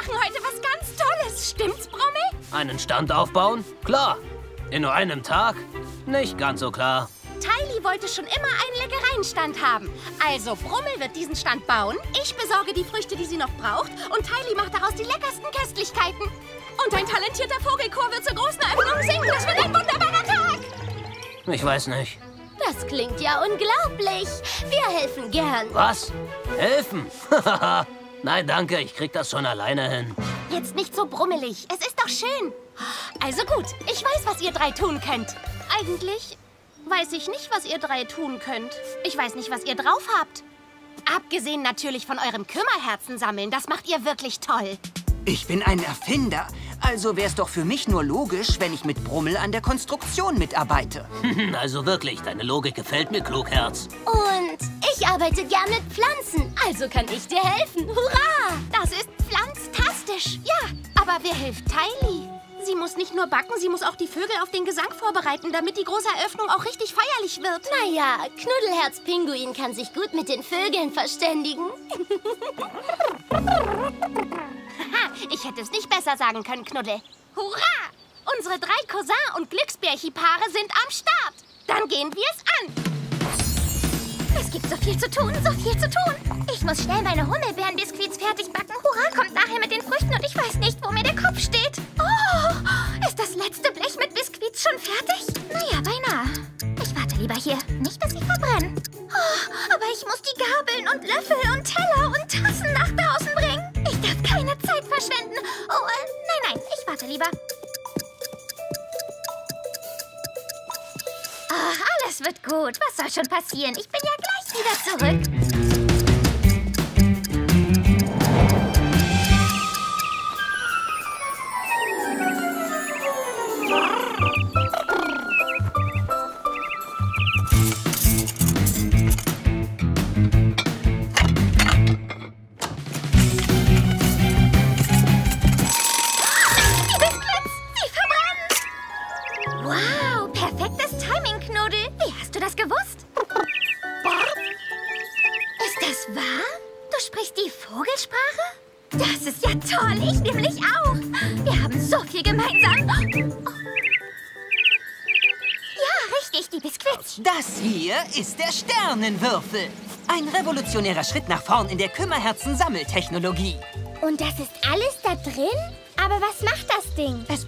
machen heute was ganz Tolles. Stimmt's, Brummel? Einen Stand aufbauen? Klar. In nur einem Tag? Nicht ganz so klar. Tylee wollte schon immer einen Leckereienstand haben. Also Brummel wird diesen Stand bauen, ich besorge die Früchte, die sie noch braucht und Tylee macht daraus die leckersten Köstlichkeiten. Und ein talentierter Vogelchor wird zur großen Eröffnung singen. Das wird ein wunderbarer Tag. Ich weiß nicht. Das klingt ja unglaublich. Wir helfen gern. Was? Helfen? Nein, danke. Ich krieg das schon alleine hin. Jetzt nicht so brummelig. Es ist doch schön. Also gut, ich weiß, was ihr drei tun könnt. Eigentlich weiß ich nicht, was ihr drei tun könnt. Ich weiß nicht, was ihr drauf habt. Abgesehen natürlich von eurem Kümmerherzen sammeln. Das macht ihr wirklich toll. Ich bin ein Erfinder. Also wäre es doch für mich nur logisch, wenn ich mit Brummel an der Konstruktion mitarbeite. also wirklich, deine Logik gefällt mir, Klugherz. Und ich arbeite gern mit Pflanzen, also kann ich dir helfen. Hurra! Das ist pflanztastisch. Ja, aber wer hilft Tylee? Sie muss nicht nur backen, sie muss auch die Vögel auf den Gesang vorbereiten, damit die große Eröffnung auch richtig feierlich wird. Naja, Knuddelherz-Pinguin kann sich gut mit den Vögeln verständigen. Ich hätte es nicht besser sagen können, Knuddel. Hurra! Unsere drei Cousin- und Glücksbärchi-Paare sind am Start. Dann gehen wir es an. Es gibt so viel zu tun, so viel zu tun. Ich muss schnell meine Hummelbeerenbiskuits fertig backen. Hurra kommt nachher mit den Früchten und ich weiß nicht, wo mir der Kopf steht. Oh, ist das letzte Blech mit Biskuits schon fertig? Naja, beinahe. Ich warte lieber hier. Nicht, dass sie verbrennen. Oh, aber ich muss die Gabeln und Löffel und Teller und verschwenden. Oh, äh, nein, nein, ich warte lieber. Ach, alles wird gut. Was soll schon passieren? Ich bin ja gleich wieder zurück. Knuddel. Wie hast du das gewusst? Ist das wahr? Du sprichst die Vogelsprache? Das ist ja toll, ich nämlich auch. Wir haben so viel gemeinsam. Ja, richtig, die Biskuits. Das hier ist der Sternenwürfel. Ein revolutionärer Schritt nach vorn in der Kümmerherzen-Sammeltechnologie. Und das ist alles da drin? Aber was macht das Ding? Es